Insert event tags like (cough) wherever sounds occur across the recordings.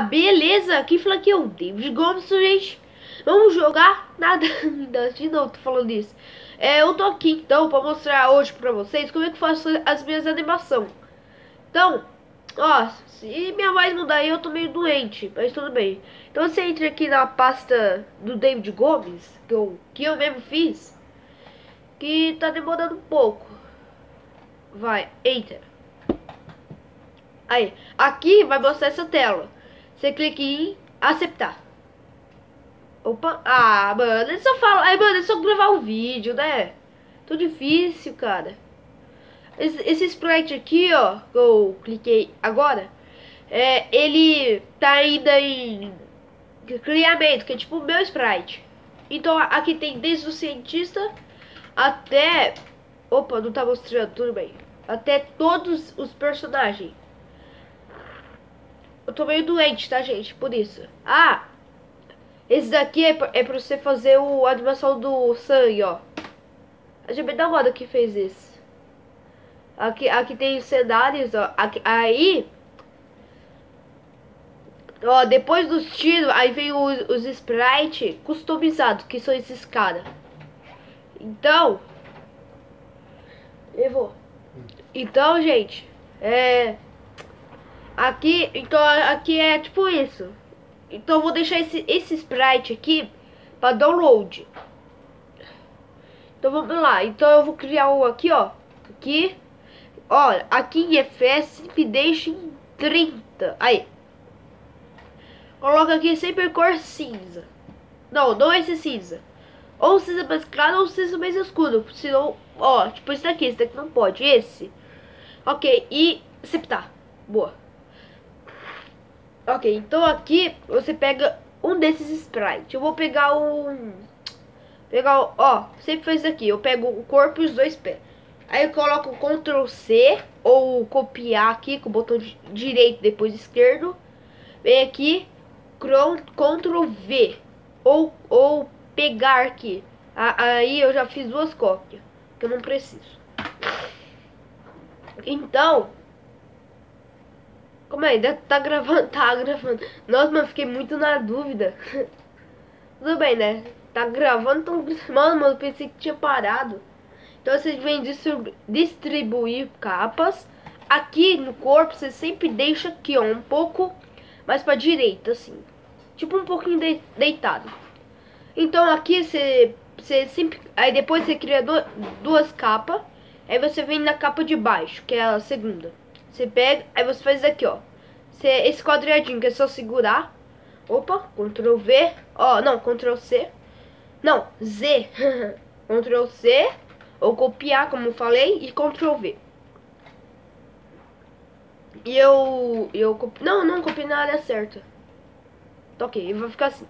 Beleza. Falou aqui é o David Gomes, gente. Vamos jogar? (laughs) Nada. De novo, tô falando isso. É, eu tô aqui, então, pra mostrar hoje pra vocês como é que faço as minhas animações. Então, ó, se minha voz mudar aí, eu tô meio doente, mas tudo bem. Então você entra aqui na pasta do David Gomes, que eu, que eu mesmo fiz, que tá demorando um pouco. Vai, entra. Aí, aqui vai mostrar essa tela. Você clica em aceitar. Opa, ah, mano, ele só fala, aí, mano, é só gravar um vídeo, né? Tô difícil, cara. Esse, esse sprite aqui, ó, que eu cliquei agora, é, ele tá ainda em criamento, que é tipo o meu sprite. Então aqui tem desde o cientista até... Opa, não tá mostrando, tudo bem. Até todos os personagens. Eu tô meio doente, tá, gente? Por isso. Ah! Esse daqui é pra, é pra você fazer o, animação do sangue, ó. A gente da roda que fez isso. Aqui, aqui tem cenários, ó. Aqui, aí... Ó, depois dos tiros, aí vem os, os sprites customizados, que são esses caras. Então... Eu vou. Então, gente, é... Aqui, então aqui é tipo isso. Então eu vou deixar esse, esse sprite aqui para download. Então vamos lá. Então eu vou criar um aqui, ó. Aqui. Olha, aqui em FS me deixa em 30. Aí. Coloca aqui sempre cor cinza. Não, não esse cinza. Ou cinza mais claro ou cinza mais escuro. Senão, ó, tipo esse daqui. Esse daqui não pode. Esse. Ok, e aceptar. Boa. Ok, então aqui você pega um desses sprites. Eu vou pegar um... Pegar, ó, sempre faz isso aqui. Eu pego o corpo e os dois pés. Aí eu coloco Ctrl C ou copiar aqui com o botão direito depois esquerdo. Vem aqui, Ctrl V ou, ou pegar aqui. Aí eu já fiz duas cópias, que eu não preciso. Então, como é? Ainda tá gravando? (laughs) Tá gravando. Nossa, mano, fiquei muito na dúvida. (laughs) Tudo bem, né? Tá gravando, então... (laughs) Mano, mano, pensei que tinha parado. Então vocês vêm distribuir capas. Aqui no corpo, você sempre deixa aqui, ó, um pouco mais pra direita, assim. Tipo um pouquinho de, deitado. Então aqui você, você sempre... Aí depois você cria duas capas. Aí você vem na capa de baixo, que é a segunda. Você pega, aí você faz aqui, ó. Você, esse quadradinho que é só segurar. Opa, Ctrl V. Ó, não, Ctrl C. Não, Z. (laughs) Ctrl C. Ou copiar, como eu falei, e Ctrl V. E eu... eu Não, não copiei na área certa. Tá ok, vai ficar assim.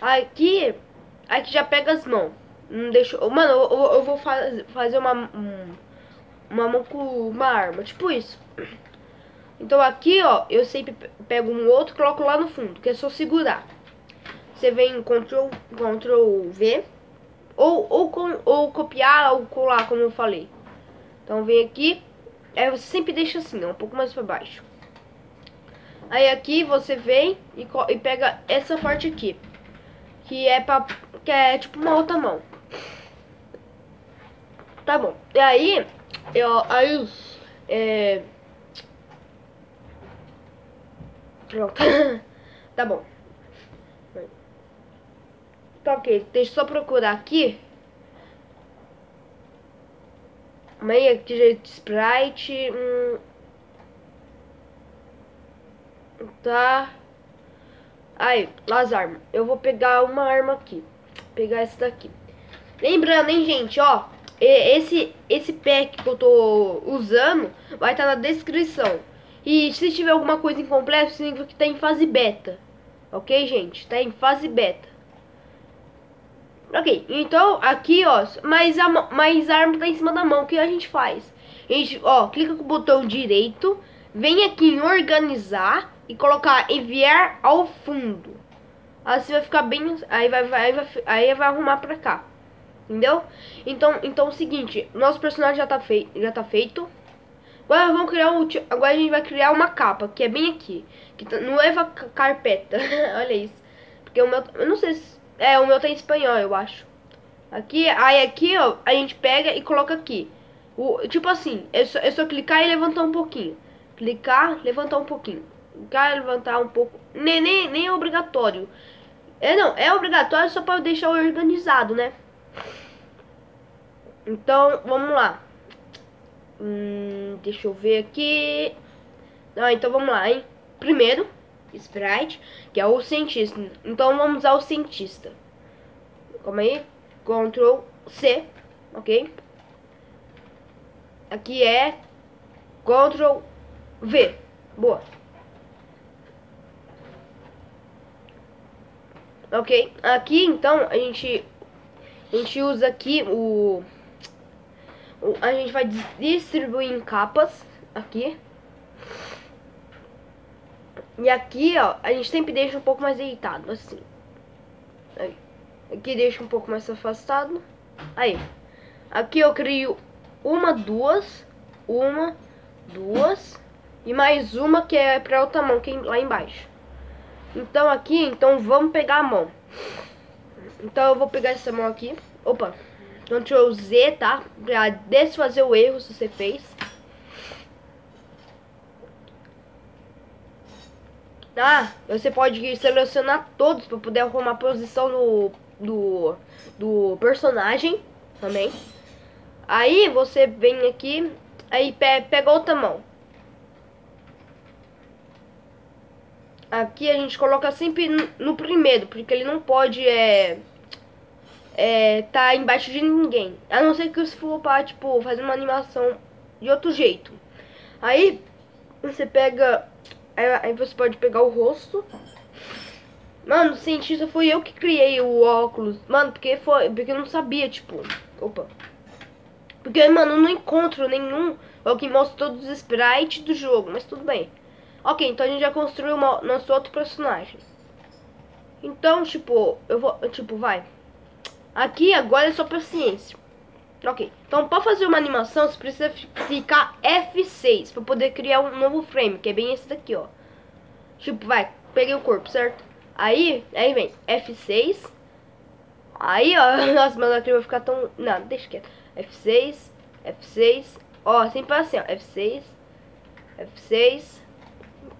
Aqui... Aqui já pega as mãos. Não deixa... Mano, eu, eu vou faz, fazer uma... Um, uma mão com uma arma. Tipo isso. Então aqui, ó, eu sempre pego um outro e coloco lá no fundo, que é só segurar. Você vem Ctrl, Ctrl V, ou, ou, ou copiar ou colar, como eu falei. Então vem aqui, aí você sempre deixa assim, ó, um pouco mais para baixo. Aí aqui você vem e, e pega essa parte aqui, que é pra, que é tipo uma outra mão. Tá bom. E aí, eu, aí, é, Pronto. (laughs) tá bom. Tá ok, deixa eu só procurar aqui. Meia aqui jeito de sprite. Hum. Tá. Aí, as armas. Eu vou pegar uma arma aqui. Pegar essa daqui. Lembrando, hein, gente, ó. Esse, esse pack que eu tô usando vai estar tá na descrição. E se tiver alguma coisa incompleta, significa que está em fase beta. Ok, gente? Está em fase beta. Ok, então aqui, ó, mas a, mas a arma tá em cima da mão, o que a gente faz? A gente, ó, clica com o botão direito, vem aqui em organizar e colocar enviar ao fundo. Assim vai ficar bem, aí vai, vai, vai aí vai arrumar pra cá. Entendeu? Então, então é o seguinte, nosso personagem já tá, fei já tá feito. Agora vamos criar um, agora a gente vai criar uma capa, que é bem aqui, que tá, não é carpeta. (laughs) Olha isso. Porque o meu, eu não sei se é, o meu tá em espanhol, eu acho. Aqui, aí aqui, ó, a gente pega e coloca aqui. O, tipo assim, é só, é só clicar e levantar um pouquinho. Clicar, levantar um pouquinho. Clicar, levantar um pouco. Nem, nem, nem é obrigatório. É não, é obrigatório só para deixar organizado, né? Então, vamos lá. Hum, deixa eu ver aqui. Ah, então vamos lá, hein? Primeiro, Sprite, que é o cientista. Então vamos usar o cientista. Calma aí. Ctrl C, ok? Aqui é Ctrl V. Boa. Ok? Aqui então a gente a gente usa aqui o, o a gente vai distribuir em capas aqui. E aqui, ó, a gente sempre deixa um pouco mais deitado, assim. Aí. Aqui deixa um pouco mais afastado. Aí. Aqui eu crio uma, duas, uma, duas e mais uma que é para outra mão que é lá embaixo. Então aqui, então vamos pegar a mão. Então eu vou pegar essa mão aqui. Opa. Ctrl Z, tá? Pra desfazer o erro se você fez. Ah, você pode selecionar todos para poder arrumar a posição do, do, do personagem também. Aí você vem aqui, aí pe pega outra mão. Aqui a gente coloca sempre no primeiro, porque ele não pode é, é, tá embaixo de ninguém. A não ser que se for pra, tipo, fazer uma animação de outro jeito. Aí você pega Aí, você pode pegar o rosto. Mano, cientista foi eu que criei o óculos. Mano, porque foi. Porque eu não sabia, tipo. Opa. Porque, mano, eu não encontro nenhum. É o que mostra todos os sprites do jogo. Mas tudo bem. Ok, então a gente já construiu uma, nosso outro personagem. Então, tipo, eu vou. Tipo, vai. Aqui agora é só paciência. Ok, então para fazer uma animação você precisa clicar F6 para poder criar um novo frame, que é bem esse daqui, ó. Tipo, vai, peguei o corpo, certo? Aí, aí vem F6. Aí, ó, (laughs) nossa, mas aqui vai ficar tão... Não, deixa quieto. F6, F6, ó, sempre assim, ó, F6, F6,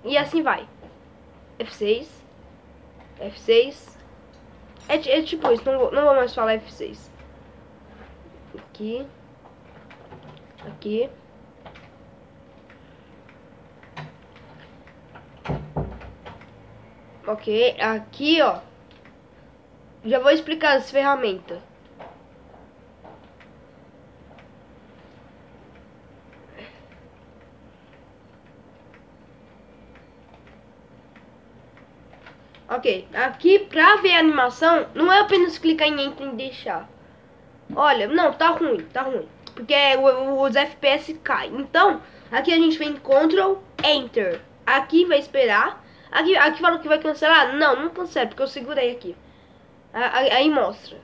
e assim vai. F6, F6, é, é tipo isso, não vou, não vou mais falar F6 aqui, aqui. Ok, aqui ó, já vou explicar as ferramentas. Ok, aqui pra ver a animação, não é apenas clicar em Enter e deixar. Olha, não, tá ruim, tá ruim. Porque os FPS caem. Então, aqui a gente vem Ctrl, Enter. Aqui vai esperar. Aqui, aqui falou que vai cancelar. Não, não cancela, porque eu segurei aqui. Aí mostra.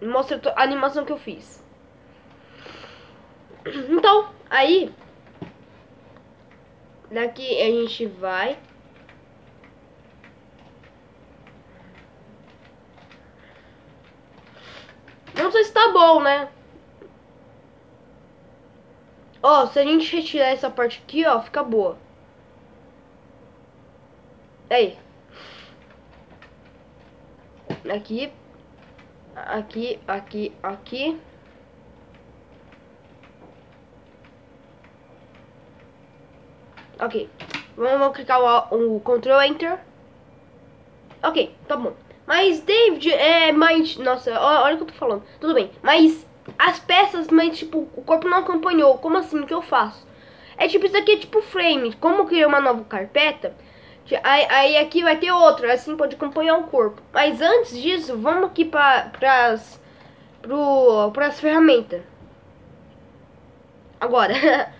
Mostra a animação que eu fiz. Então, aí... Daqui a gente vai Não sei se tá bom, né? Ó, se a gente retirar essa parte aqui, ó, fica boa. Aí. Aqui. Aqui, aqui, aqui. Ok. Vamos, vamos clicar o, o Ctrl Enter. Ok, tá bom. Mas, David, é, mas, nossa, olha o que eu tô falando. Tudo bem, mas as peças, mas, tipo, o corpo não acompanhou. Como assim? O que eu faço? É tipo, isso aqui é tipo frame. Como criar uma nova carpeta, aí, aí aqui vai ter outra, assim pode acompanhar o corpo. Mas antes disso, vamos aqui para pras, pro, pras ferramentas. Agora. (laughs)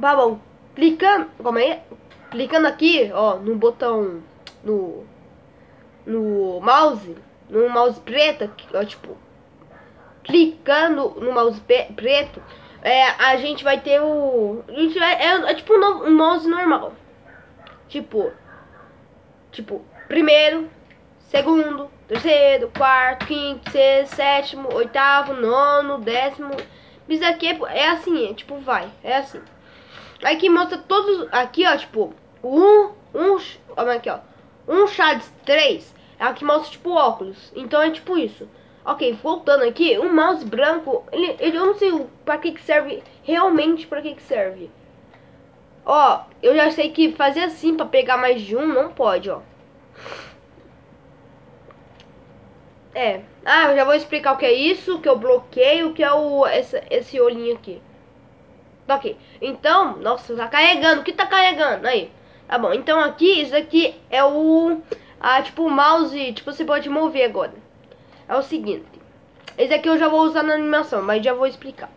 tá bom. Clicando, como é? Clicando aqui, ó, no botão, no no mouse, no mouse preto, tipo, clicando no mouse preto, é, a gente vai ter o. A gente vai, é, é tipo um, um mouse normal. Tipo. Tipo, primeiro, segundo, terceiro, quarto, quinto, sexto, sétimo, oitavo, nono, décimo. Isso aqui é, é assim, é, tipo, vai, é assim. Aqui mostra todos. Aqui, ó, tipo, um. Um. Olha aqui, ó. Um chá de três. É aqui mostra, tipo, óculos. Então é tipo isso. Ok, voltando aqui, um mouse branco, ele, ele eu não sei para que, que serve, realmente para que, que serve. Ó, eu já sei que fazer assim para pegar mais de um não pode, ó. É. Ah, eu já vou explicar o que é isso, o que eu bloqueio, o que é o, esse, esse olhinho aqui. Ok. Então, nossa, tá carregando. O que tá carregando? Aí. Tá bom. Então aqui, isso aqui é o... Ah, tipo, o mouse, tipo, você pode mover agora é o seguinte. Esse aqui eu já vou usar na animação, mas já vou explicar.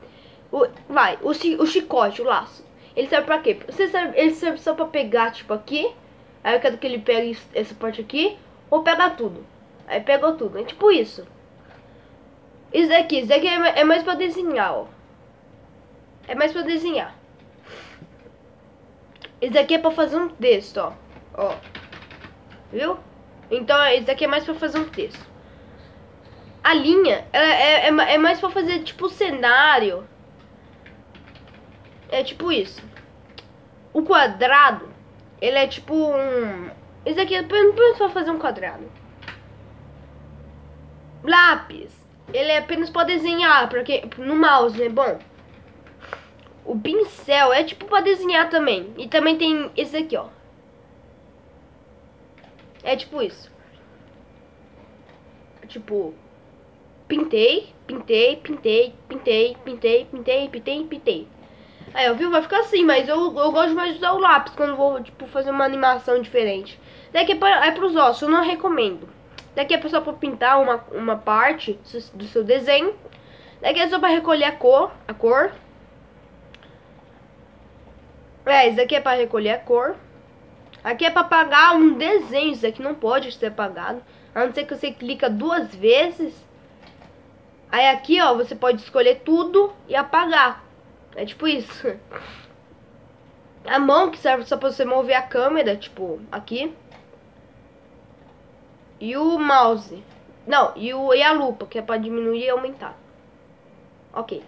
O, vai, o, o chicote, o laço. Ele serve pra quê? Você serve, ele serve só pra pegar, tipo, aqui. Aí eu quero que ele pegue essa parte aqui. Ou pegar tudo. Aí pegou tudo. É tipo isso. Isso daqui, isso daqui é, é mais pra desenhar, ó. É mais pra desenhar. Isso daqui é pra fazer um texto, ó. Ó. Viu? Então, isso daqui é mais pra fazer um texto a linha é, é, é mais pra fazer tipo cenário. É tipo isso. O quadrado, ele é tipo um. Esse aqui é apenas pra fazer um quadrado. Lápis, ele é apenas pra desenhar, porque no mouse, né? Bom. O pincel é tipo pra desenhar também. E também tem esse aqui, ó. É tipo isso. Tipo, Pintei, pintei, pintei, pintei, pintei, pintei, pintei, pintei. Aí, ó, viu? Vai ficar assim, mas eu, eu gosto mais de usar o lápis quando vou, tipo, fazer uma animação diferente. Daqui é, pra, é pros ossos, eu não recomendo. Daqui é só pra pintar uma, uma parte do seu desenho. Daqui é só pra recolher a cor, a cor. É, isso aqui é pra recolher a cor. Aqui é pra apagar um desenho, isso aqui não pode ser apagado. A não ser que você clica duas vezes Aí aqui, ó, você pode escolher tudo e apagar. É tipo isso. (laughs) A mão que serve só pra você mover a câmera, tipo, aqui. E o mouse. Não, e, o, e a lupa, que é pra diminuir e aumentar. Ok.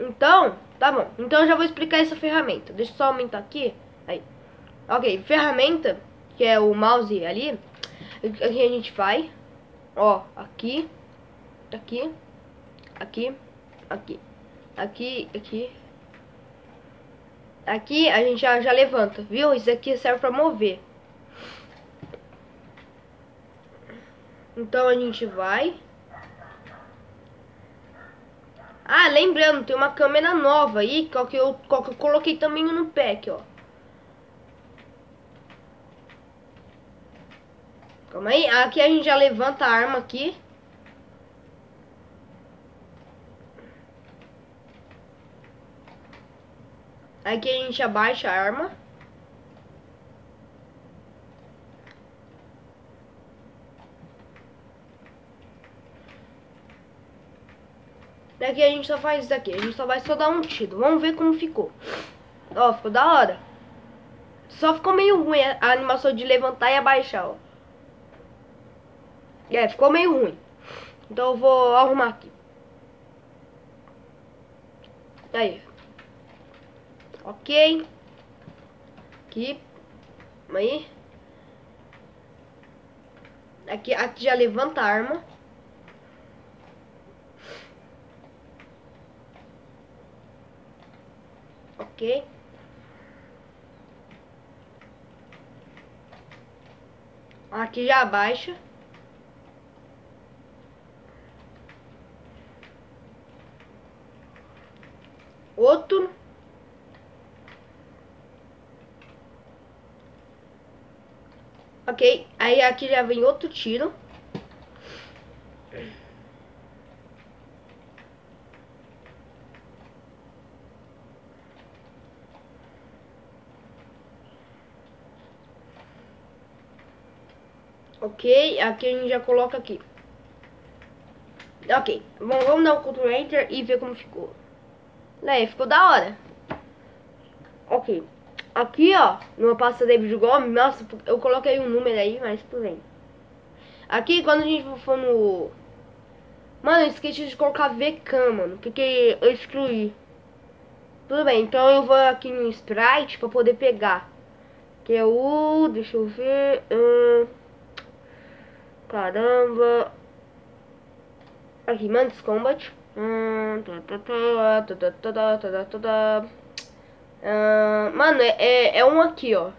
Então, tá bom. Então eu já vou explicar essa ferramenta. Deixa eu só aumentar aqui. Aí. Ok, ferramenta, que é o mouse ali. Aqui a gente vai. Ó, aqui aqui, aqui, aqui, aqui, aqui. Aqui a gente já, já levanta, viu? Isso aqui serve pra mover. Então a gente vai. Ah, lembrando, tem uma câmera nova aí, que, que, eu, que eu coloquei também no pack, ó. Calma aí, aqui a gente já levanta a arma aqui. Aqui a gente abaixa a arma. Daqui a gente só faz isso daqui. A gente só vai só dar um tiro. Vamos ver como ficou. Ó, ficou da hora. Só ficou meio ruim a animação de levantar e abaixar, ó. É, ficou meio ruim. Então eu vou arrumar aqui. Aí. Ok. Aqui. Aí. Aqui, aqui já levanta a arma. Ok. Aqui já abaixa. Outro. Ok, aí aqui já vem outro tiro. Ok, aqui a gente já coloca aqui. Ok, Bom, vamos dar um Ctrl Enter e ver como ficou. Daí ficou da hora. Ok. Aqui, ó, no pasta David Gomes, nossa, eu coloquei um número aí, mas tudo bem. Aqui, quando a gente for no... Mano, eu esqueci de colocar VCAM, mano, porque eu excluí. Tudo bem, então eu vou aqui no Sprite pra poder pegar. Que é o... Deixa eu ver... Hum, caramba... Aqui, Mantis Combat. Hum, mano, é, é, é um aqui, ó.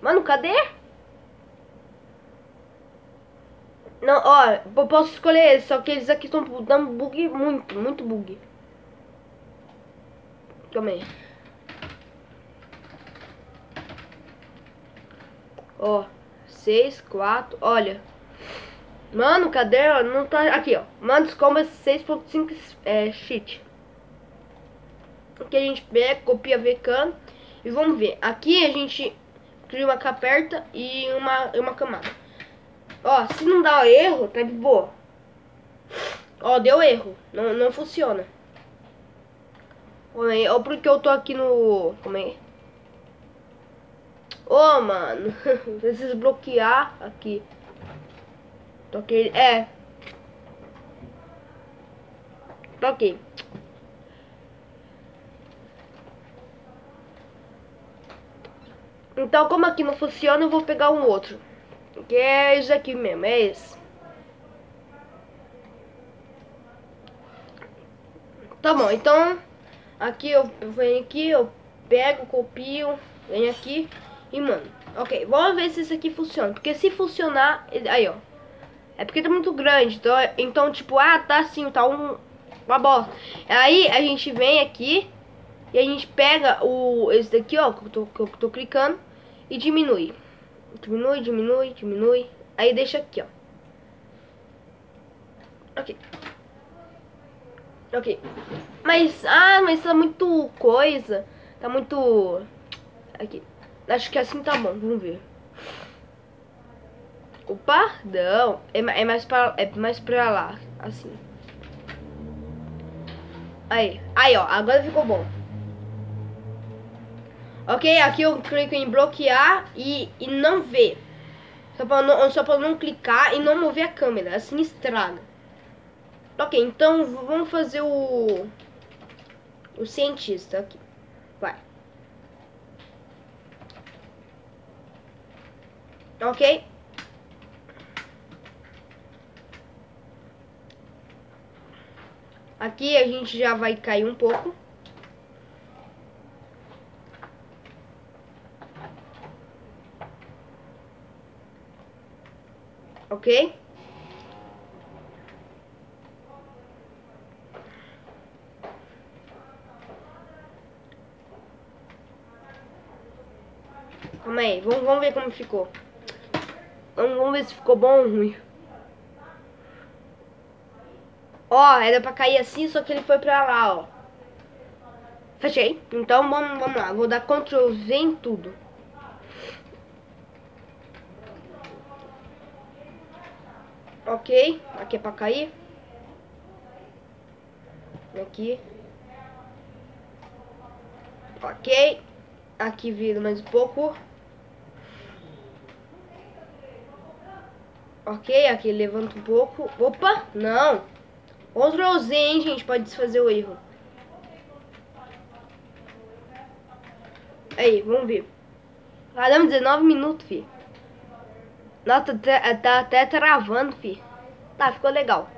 Mano, cadê? Não, ó, eu posso escolher esse, só que eles aqui estão dando bug muito, muito bug. Calma aí. Ó, 6, 4, olha. Mano, cadê? Não tá. Aqui, ó. Mandos Combat 6.5 é, cheat. Aqui a gente pega, copia VCAM. E vamos ver. Aqui a gente cria uma caperta e uma, uma camada. Ó, se não dá erro, tá de boa. Ó, deu erro. Não, não funciona. Ó, porque eu tô aqui no... Como é? Ô, oh, mano. (laughs) Preciso bloquear aqui. Toquei. É. Toquei. Então, como aqui não funciona, eu vou pegar um outro. Que é esse aqui mesmo, é esse. Tá bom, então aqui eu venho aqui, eu pego, copio, venho aqui e mano. Ok, vamos ver se isso aqui funciona. Porque se funcionar, aí ó, é porque tá muito grande. Então, então tipo, ah, tá assim, tá um, uma bosta. Aí a gente vem aqui e a gente pega o esse daqui, ó, que eu tô, que eu tô clicando e diminui. Diminui, diminui, diminui. Aí deixa aqui, ó. Ok. Ok. Mas, ah, mas tá muito coisa. Tá muito... Aqui. Acho que assim tá bom, vamos ver. O pardão é, é, mais pra, é mais pra lá, assim. Aí, aí ó, agora ficou bom. Ok, aqui eu clico em bloquear e, e não ver. Só pra não, só pra não clicar e não mover a câmera, assim estraga. Ok, então vamos fazer o... O cientista aqui. Vai. Ok. Aqui a gente já vai cair um pouco. Ok? Calma aí, vamos, vamos ver como ficou. Vamos, ver se ficou bom ou ruim. Ó, era pra cair assim, só que ele foi pra lá, ó. Fechei. Então, vamos, vamos lá. Vou dar Ctrl Z em tudo. Ok. Aqui é pra cair. Aqui. Ok. Aqui vira mais um pouco. Ok, aqui levanta um pouco. Opa, não. Ctrl Z, hein, gente, pode desfazer o erro. Aí, vamos ver. Caramba, 19 minutos, fi. Nossa, tá, tá até travando, fi. Tá, ficou legal.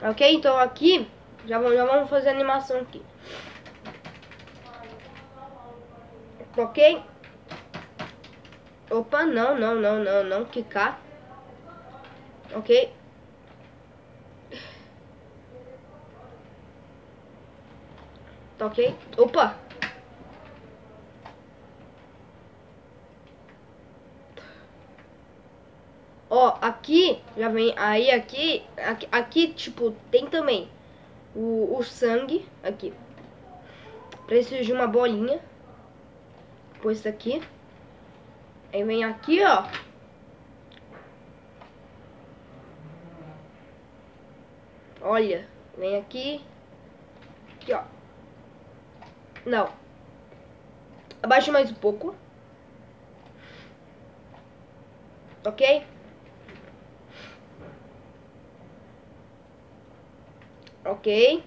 Ok, então aqui, já vamos, já vamos fazer a animação aqui. Ok? Opa, não, não, não, não, não, quicar. Ok? Tá ok? Opa! Ó, aqui, já vem, aí aqui, aqui, aqui tipo, tem também o, o sangue, aqui. Preciso de uma bolinha. Depois aqui. Aí vem aqui, ó. Olha, vem aqui. Aqui, ó. Não. Abaixa mais um pouco. Ok? Ok.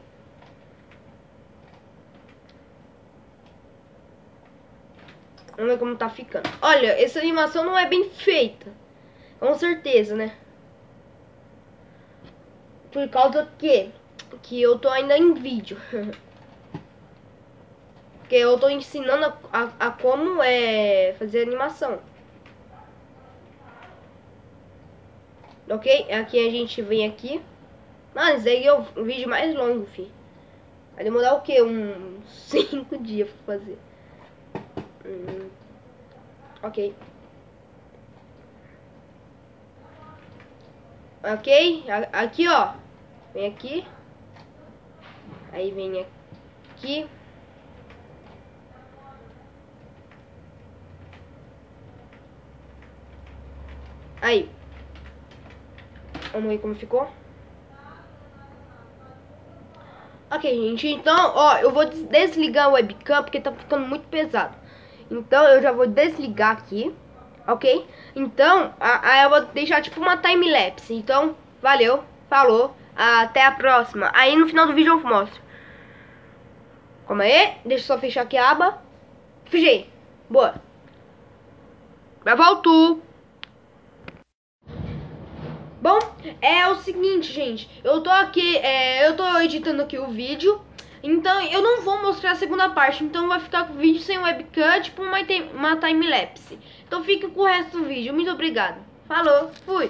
Vamos ver como tá ficando. Olha, essa animação não é bem feita. Com certeza, né? Por causa que, que eu tô ainda em vídeo. (laughs) Porque eu tô ensinando a, a, a como é fazer animação. Ok? Aqui a gente vem aqui. Esse aí é o vídeo mais longo, fi. Vai demorar o quê? Uns (laughs) 5 dias pra fazer. Hum, ok. Ok? Aqui, ó. Vem aqui. Aí vem aqui. Aí. Vamos ver como ficou. Ok, gente. Então, ó, eu vou desligar o webcam porque tá ficando muito pesado. Então, eu já vou desligar aqui. Ok? Então, aí eu vou deixar tipo uma time-lapse. Então, valeu. Falou. Até a próxima. Aí no final do vídeo eu mostro. Calma aí. Deixa eu só fechar aqui a aba. Fechei. Boa. Já volto. Bom, é o seguinte, gente. Eu tô aqui, é, eu tô editando aqui o vídeo. Então, eu não vou mostrar a segunda parte. Então, vai ficar com o vídeo sem webcam, tipo uma, uma time-lapse. Então, fique com o resto do vídeo. Muito obrigado. Falou, fui.